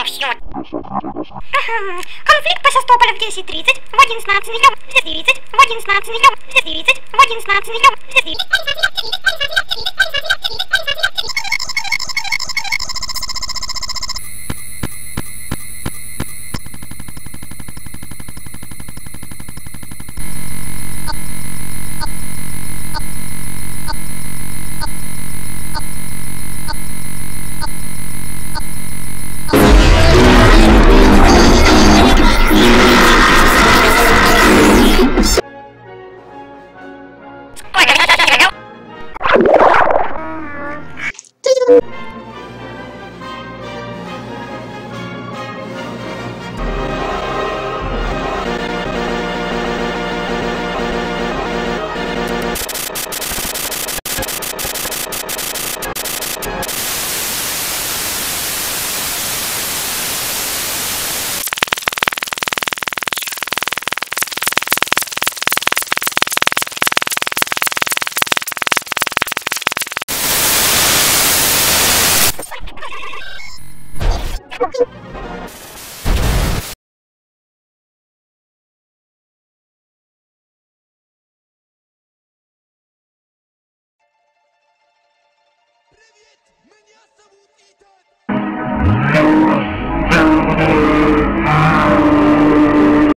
знаю все. Конфликт по Севастополю в 10.30, в 11 нем, в 10.30, в 11 нем, в 10.30, в 11 нем, в 10.30. Música Привіт! Мене зовут